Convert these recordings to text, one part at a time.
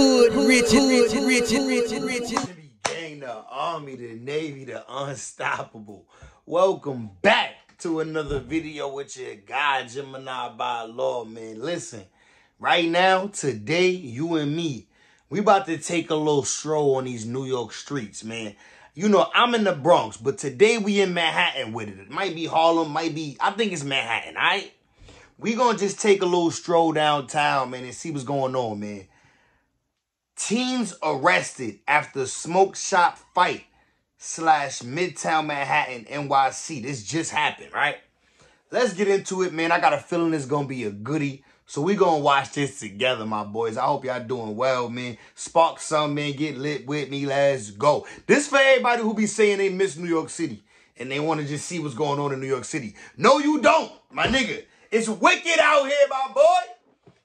hood, rich, rich, rich, rich, rich, rich. Gang, the army, the navy, the unstoppable. Welcome back to another video with your guy Gemini by Law, man. Listen, right now, today, you and me, we about to take a little stroll on these New York streets, man. You know, I'm in the Bronx, but today we in Manhattan with it. It might be Harlem, might be, I think it's Manhattan, all right? We gonna just take a little stroll downtown, man, and see what's going on, man. Teens arrested after smoke shop fight slash Midtown Manhattan, NYC. This just happened, right? Let's get into it, man. I got a feeling it's gonna be a goodie. So we gonna watch this together, my boys. I hope y'all doing well, man. Spark some, man. Get lit with me. Let's go. This for everybody who be saying they miss New York City and they want to just see what's going on in New York City. No, you don't, my nigga. It's wicked out here, my boy.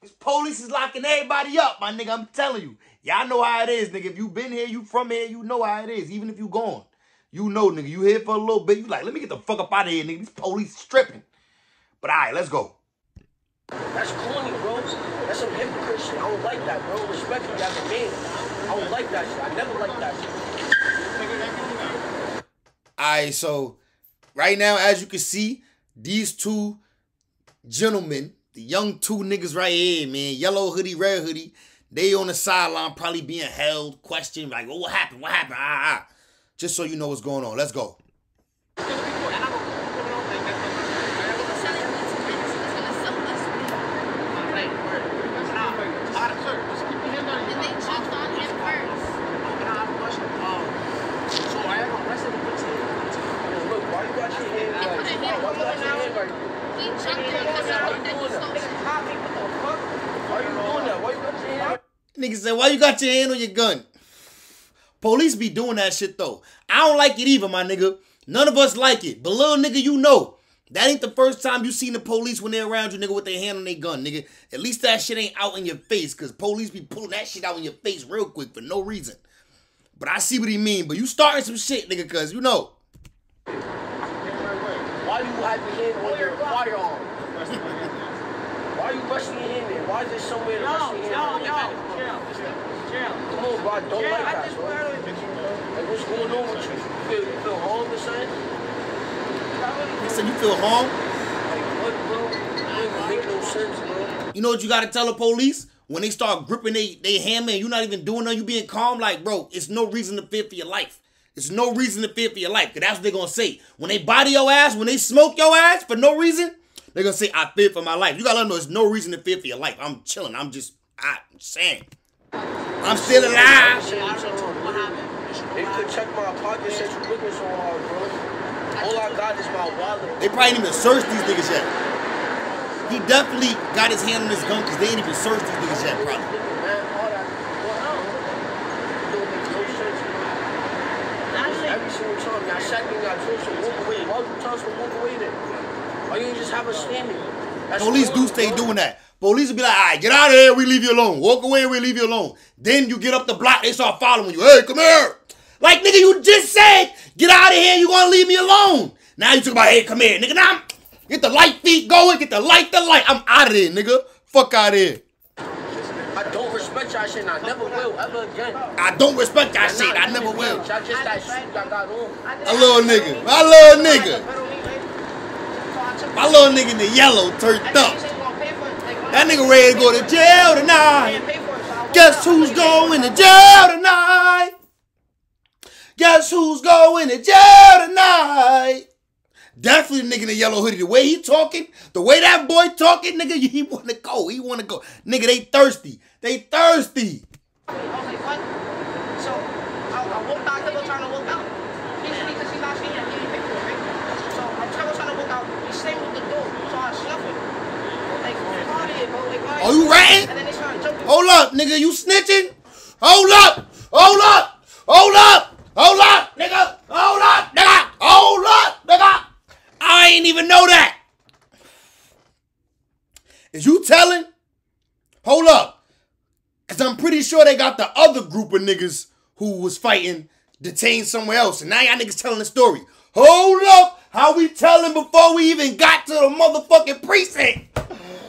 This police is locking everybody up, my nigga. I'm telling you. Y'all know how it is, nigga. If you been here, you from here, you know how it is. Even if you gone. You know, nigga. You here for a little bit. You like, let me get the fuck up out of here, nigga. These police stripping. But all right, let's go. That's corny, bro. That's some hypocrite shit. I don't like that, bro. Respect you as a man. I don't like that shit. I never like that shit. All right, so right now, as you can see, these two gentlemen, the young two niggas right here, man, yellow hoodie, red hoodie, they on the sideline probably being held, questioned, like, what happened? What happened? Ah, ah. Just so you know what's going on. Let's go. Look, why you got your hand like Why you got your hand like Why you doing that? Why you got your hand Nigga said, why you got your hand on your gun? Police be doing that shit though. I don't like it either, my nigga. None of us like it. But little nigga, you know. That ain't the first time you seen the police when they're around you, nigga, with their hand on their gun, nigga. At least that shit ain't out in your face, cause police be pulling that shit out in your face real quick for no reason. But I see what he mean. But you starting some shit, nigga, cause you know. Why you have your hand on your firearm? Why you rushing your hand there? Why is there somewhere to rush your hand? Come on, bro. I don't like that, bro. Like, what's going on with you? You feel, you feel harmed or something? He said you feel harm. Like, what, bro? It make no sense, bro. You know what you gotta tell the police? When they start gripping they, they hammer and you're not even doing nothing, you being calm, like, bro, it's no reason to fear for your life. It's no reason to fear for your life, because that's what they're gonna say. When they body your ass, when they smoke your ass for no reason, they're gonna say, I fear for my life. You gotta let them know there's no reason to fear for your life. I'm chilling. I'm just, I'm saying. I'm still alive. They could check my pocket since you looking so hard, bro. All I got is my wallet. They probably ain't even searched these niggas yet. He definitely got his hand on his gun because they ain't even searched these niggas yet, probably. Man, all that. It don't make no sense, bro. Every single time, y'all shot me, y'all told to walk away. Why would you tell us to walk away then? Why you just have us standing? Police do stay doing that. Police will be like, all right, get out of here, we leave you alone. Walk away, we leave you alone. Then you get up the block, they start following you. Hey, come here. Like, nigga, you just said, get out of here, you gonna leave me alone. Now you talk about, hey, come here, nigga. Now, I'm- get the light feet going, get the light, the light. I'm out of here, nigga. Fuck out of here. I don't respect y'all shit, and I never will ever again. I don't respect that shit, I never will. Y'all just that shit y'all got on. A little nigga, my little nigga. My little nigga in the yellow turned up. That nigga ready to go to jail tonight. Guess who's going to jail tonight? Guess who's going to jail tonight? Definitely the nigga in the yellow hoodie. The way he talking, the way that boy talking, nigga, he wanna go. He wanna go. Nigga, they thirsty. They thirsty. I was like, what? So I, I walked out, kept on trying to walk out. He said because he's not seeing it, he didn't pick for it, right? So I'm trying, trying to walk out. He stayed with the door, so I snuffled. Like, come on here, bro. Like, why Oh, you ratting? Hold up, nigga, you snitching? Hold up! Hold up! Hold up! Hold up, nigga! Hold up, nigga! Hold up, nigga! I ain't even know that. Is you telling? Hold up. Cause I'm pretty sure they got the other group of niggas who was fighting detained somewhere else. And now y'all niggas telling the story. Hold up! How we telling before we even got to the motherfucking precinct?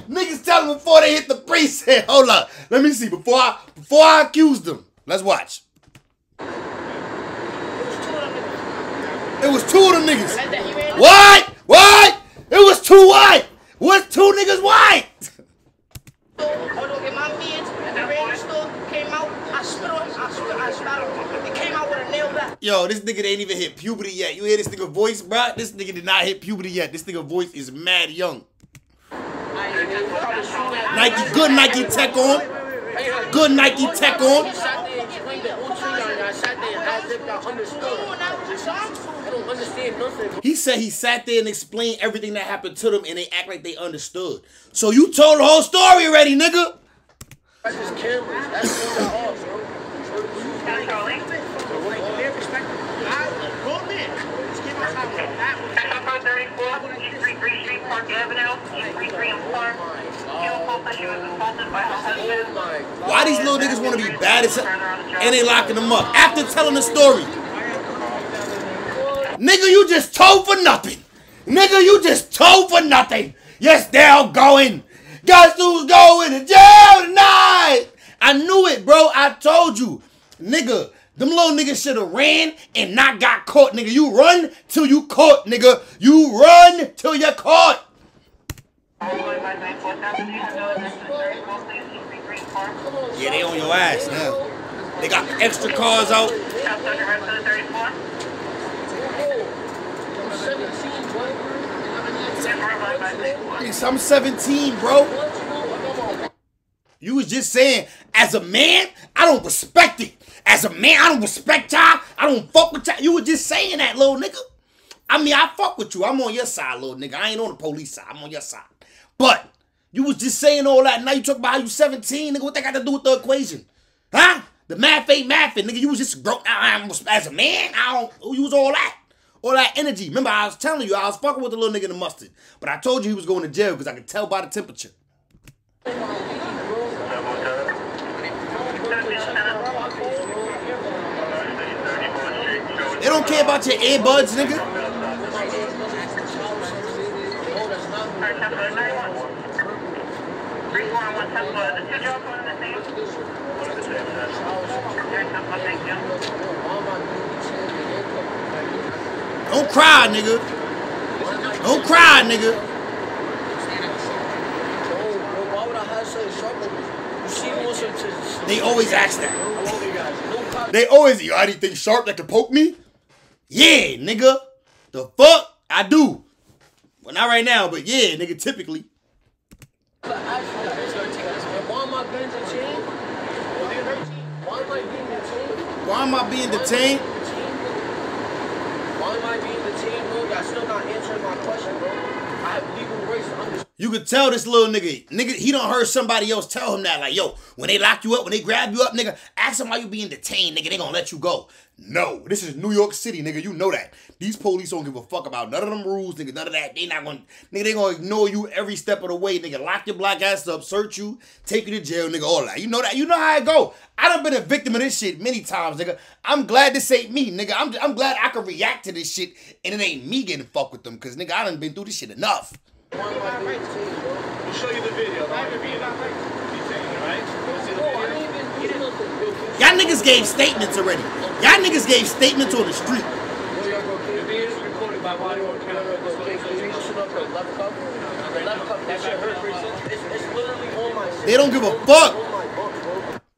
Niggas tell them before they hit the precinct. Hold up. Let me see. Before I before I accuse them. Let's watch. It was two of them niggas. It was two of them niggas. And then he ran. What? What? It was two white. What's two niggas white? I went to get my meds. And I ran in the store. Came out. I spit on. I spit. I spat on. him. It came out with a nail back. Yo, this nigga ain't even hit puberty yet. You hear this nigga voice, bro? This nigga did not hit puberty yet. This nigga voice is mad young. Nike, good Nike tech on. Good Nike tech on. He sat there and explained the whole tree line. I sat there as if I understood. I don't understand nothing. He said he sat there and explained everything that happened to them, and they act like they understood. So you told the whole story already, nigga. That's just cameras. That's what I off, bro. Oh my God. Why these little niggas want to be bad as hell and they locking them up after telling the story? Nigga, you just told for nothing. Nigga, you just told for nothing. Yes, they're going. Guess who's going to jail tonight? I knew it, bro. I told you. Nigga, them little niggas should have ran and not got caught, nigga. You run till you caught, nigga. You run till you're caught. Yeah, they on your ass now. They got extra cars out. I'm 17, bro. You was just saying, as a man, I don't respect it. As a man, I don't respect y'all. I don't fuck with y'all. You were just saying that, little nigga. I mean, I fuck with you. I'm on your side, little nigga. I ain't on the police side. I'm on your side. But you was just saying all that. Now you talk about how you 17, nigga. What that got to do with the equation? Huh? The math ain't mathing, nigga. You was just broke. I'm, as a man, I don't. Was all that. All that energy. Remember, I was telling you, I was fucking with the little nigga in the mustard. But I told you he was going to jail because I could tell by the temperature. They don't care about your earbuds, nigga. Don't cry, nigga. Don't cry, nigga. They always ask that. They always, you got anything sharp that can poke me? Yeah, nigga. The fuck? I do. Well, not right now, but yeah, nigga, typically. Why am I being detained? Why am I being detained? Why am I being detained? Why am I being detained, bro? Y'all still not answering my question, bro. I have legal rights to understand. You could tell this little nigga, nigga, he don't heard somebody else tell him that. Like, yo, when they lock you up, when they grab you up, nigga, ask them why you being detained, nigga. They gonna let you go. No, this is New York City, nigga. You know that. These police don't give a fuck about none of them rules, nigga. None of that. They not gonna, nigga. They gonna ignore you every step of the way, nigga. Lock your black ass up, search you, take you to jail, nigga. All that. You know that. You know how it go. I done been a victim of this shit many times, nigga. I'm glad this ain't me, nigga. I'm, I'm glad I can react to this shit and it ain't me getting fucked with them, cause nigga, I done been through this shit enough. Why am I being detained, bro? We'll show you the video. Now you're being detained, right? Wanna see the Bro, I video? didn't even do nothing. Yo, can Y'all niggas gave statements already. Y'all niggas gave statements on the street. Where y'all go, The kid? video is recorded by body worn No, no, camera. no, kid. Can you listen up for left cup? The left cup, that shit hurt pretty It's, it's literally on my They don't give a fuck.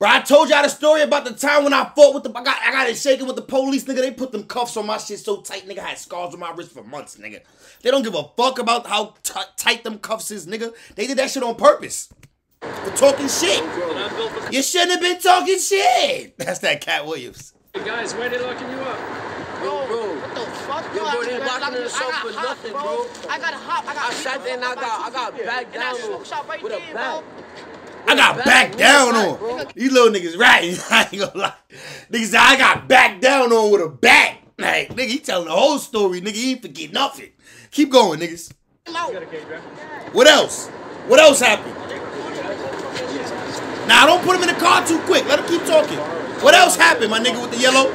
On my bunk, bro. Bro, I told y'all the story about the time when I fought with the I got I got it shaking with the police, nigga. They put them cuffs on my shit so tight, nigga. I had scars on my wrist for months, nigga. They don't give a fuck about how tight them cuffs is, nigga. They did that shit on purpose. For talking shit. You shouldn't have been talking shit. That's that Katt Williams. Hey guys, where they locking you up? Yo, bro. What the fuck? Yo, bro? bro, they I got- locking I themselves got for hot, nothing, bro. I got hot. I got. I sat there and I got- I got backed And down smoke shop right with a there, bag. bro. I got Back, back down on. These little niggas right. I ain't gonna lie. Niggas said I got backed down on with a bat. Like, nigga, he telling the whole story, nigga. He ain't forget nothing. Keep going, niggas. What else? What else happened? Now don't put him in the car too quick. Let him keep talking. What else happened, my nigga with the yellow?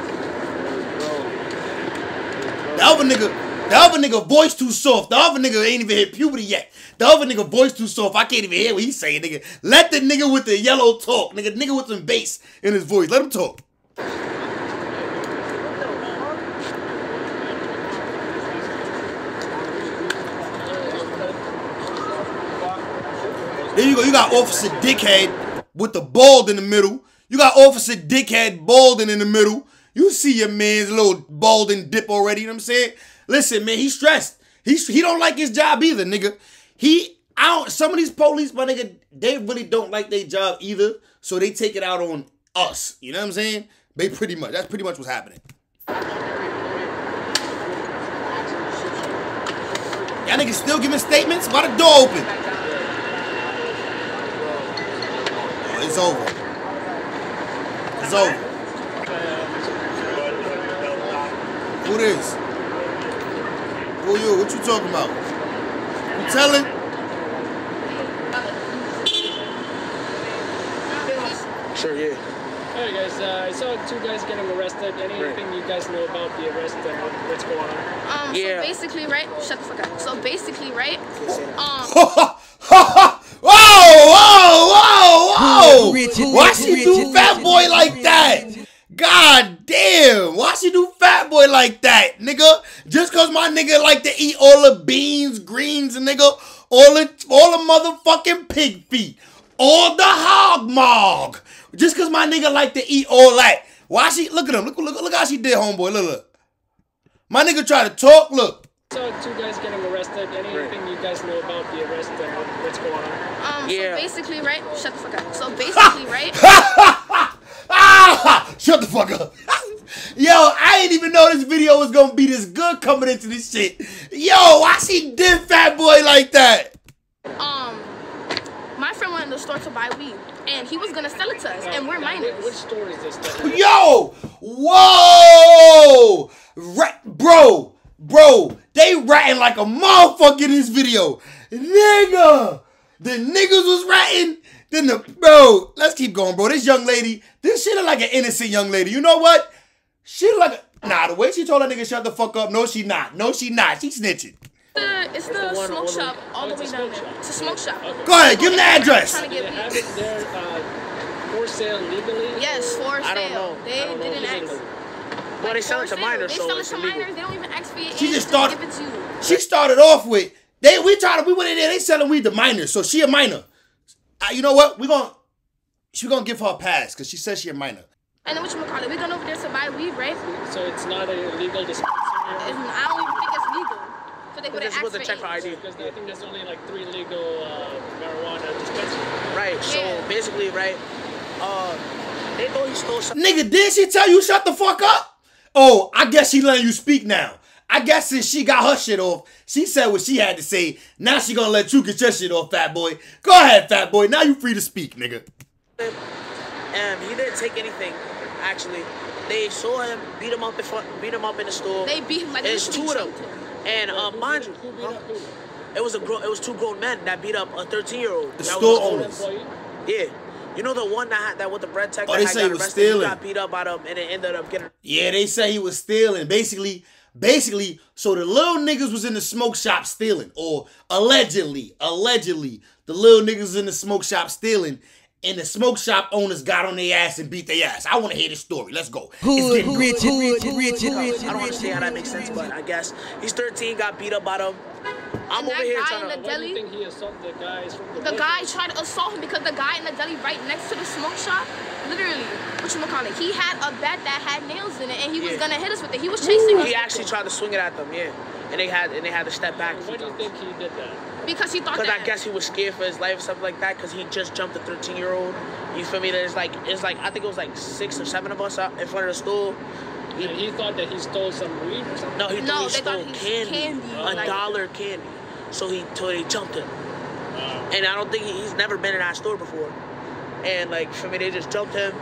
The other nigga, The other nigga voice too soft. The other nigga ain't even hit puberty yet. The other nigga voice too soft. I can't even hear what he's saying, nigga. Let the nigga with the yellow talk, nigga. Nigga with some bass in his voice. Let him talk. There you go. You got Officer Dickhead with the bald in the middle. You got Officer Dickhead balding in the middle. You see your man's little balding dip already. You know what I'm saying? Listen, man, he's stressed. He's he don't like his job either, nigga. He I don't some of these police, my nigga, they really don't like their job either. So they take it out on us. You know what I'm saying? They pretty much that's pretty much what's happening. Y'all niggas still giving statements? Why the door open? Oh, it's over. It's over. Who this? Who you? What you talking about? You telling? Sure, yeah. Alright guys, uh, I saw two guys getting arrested. Anything you guys know about the arrest and what's going on? Um, Yeah. so basically, right? Shut the fuck up. So basically, right? Um, whoa, whoa, whoa, whoa! Rich, rich, Why she do fat boy like that? God damn! Why she do fat boy like that, nigga? Just cause my nigga like to eat all the beans, greens, and nigga, all the all the motherfucking pig feet, all the hog mog. Just cause my nigga like to eat all that. Why she look at him? Look, look, look how she did, homeboy. Look, look. My nigga try to talk. Look. I saw two guys getting arrested. Anything you guys know about the arrest and what's going on? um, Yeah. so basically, right? Shut the fuck up. So basically, right? ah! Shut the fuck up. Yo, I didn't even know this video was gonna be this good coming into this shit. Yo, I see did fat boy like that? Um, my friend went in the store to buy weed, and he was gonna sell it to us, and we're minors. Which store is this? That, Yo! Whoa! Ra- bro, bro, they ratting like a motherfucker in this video. Nigga! The niggas was ratting. Then the bro, let's keep going, bro. This young lady, this shit look like an innocent young lady. You know what? She like a, nah. The way she told that nigga shut the fuck up. No, she not. No, she not. She snitching. the, it's the, the smoke shop all the way down there. It's a smoke shop. Okay. Go ahead, give him the address. Trying to get have weed. it there uh, for sale legally? Yes, for I don't sale. know. They I don't know. didn't Is ask. illegal? Well, they sell it to sale. minors, They so sell it to illegal. minors. They don't even ask for your She age, just started- Give it to you. She started off with they we tried we went in there they selling weed to minors so she a minor. Uh, you know what we gonna she gonna give her a pass because she says she a minor. And then what you call it? We going over there to buy weed, right? So it's not a legal dispensary? I don't even think it's legal. So they But would they're have supposed to for check for. ID. Because I think there's only like three legal uh, marijuana dispensaries. Right. So basically, right. Uh, they thought he stole something. Nigga, did she tell you shut the fuck up? Oh, I guess she letting you speak now. I guess since she got her shit off, she said what she had to say. Now she gonna let you get your shit off, fat boy. Go ahead, fat boy. Now you free to speak, nigga. And he didn't take anything. Actually, they saw him beat him up in front, beat him up in the store. They beat him like There's literally two of them. And um, mind you, huh? it was a gro- it was two grown men that beat up a 13 year old. The store owners. Yeah. You know the one that had that with the bread tech Oh, that they had say he was arrested? He stealing. got beat up by them and it ended up getting Yeah, they say he was stealing. Basically, basically, so the little niggas was in the smoke shop stealing, or allegedly, allegedly, the little niggas in the smoke shop stealing, and the smoke shop owners got on their ass and beat their ass. I want to hear the story. Let's go. It's Hood, getting rich, good. rich, rich, rich, I don't understand how that makes sense, but I guess he's 13, got beat up by them. I'm And over that here guy trying in to. the Why deli? think he assaulted the guys from the The guy tried to assault him because the guy in the deli right next to the smoke shop, literally, what you call it? He had a bat that had nails in it, and he was Yeah. gonna hit us with it. He was chasing us He actually tried to swing it at them, yeah, and they had and they had to step back. a few Why do you think he did that? because he thought Because. I guess he was scared for his life or something like that. Because he just jumped a 13 year old. You feel me? There's like it's like I think it was like six or seven of us out in front of the store. He, And he thought that he stole some weed or something? no, he No, he they thought stole he- candy, candy, a like- dollar candy. So he so they jumped him, and I don't think he, he's never been in that store before. And like for me, they just jumped him.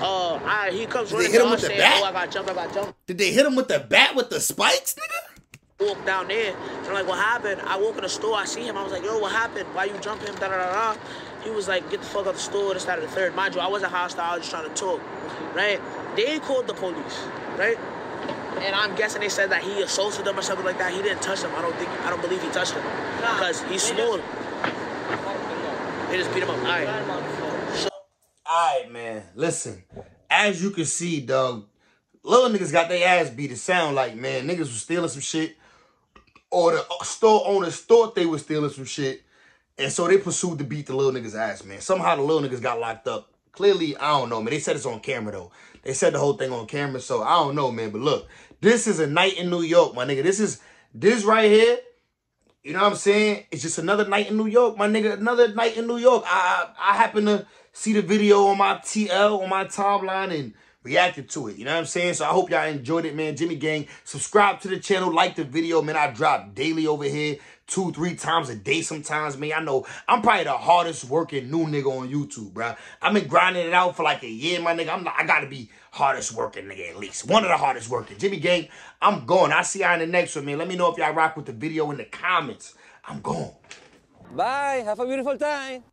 Uh, I he comes Did they running hit him us with the saying, bat? "Oh, I got jumped, I got jumped." Did they hit him with the bat with the spikes, nigga? walk down there. So I'm like, what happened? I walk in the store, I see him. I was like, yo, what happened? Why you jump him? Da da da da. He was like, get the fuck out the store. This, that, and the third. Mind you, I wasn't hostile. I was just trying to talk, right? They called the police, right? and I'm guessing they said that he assaulted them or something like that. He didn't touch them. I don't think. I don't believe he touched them because he's small. They just beat him up. All right. All right, man. Listen, as you can see, dog, little niggas got their ass beat. It sound like, man, niggas was stealing some shit. Or the store owners thought they was stealing some shit. And so they pursued to beat the little niggas ass, man. Somehow the little niggas got locked up. Clearly, I don't know, man. They said it's on camera, though. They said the whole thing on camera, so I don't know, man. But look, this is a night in New York, my nigga. This is, this right here, you know what I'm saying? It's just another night in New York, my nigga. Another night in New York. I I happen to see the video on my TL, on my timeline, and reacted to it. You know what I'm saying? So I hope y'all enjoyed it, man. Jimmy Gang, subscribe to the channel, like the video, man. I drop daily over here, two, three times a day sometimes, man. I know I'm probably the hardest working new nigga on YouTube, bro. I've been grinding it out for like a year, my nigga. I'm not, I gotta be hardest working nigga at least. One of the hardest working. Jimmy Gang, I'm going. I'll see y'all in the next one, man. Let me know if y'all rock with the video in the comments. I'm going. Bye. Have a beautiful time.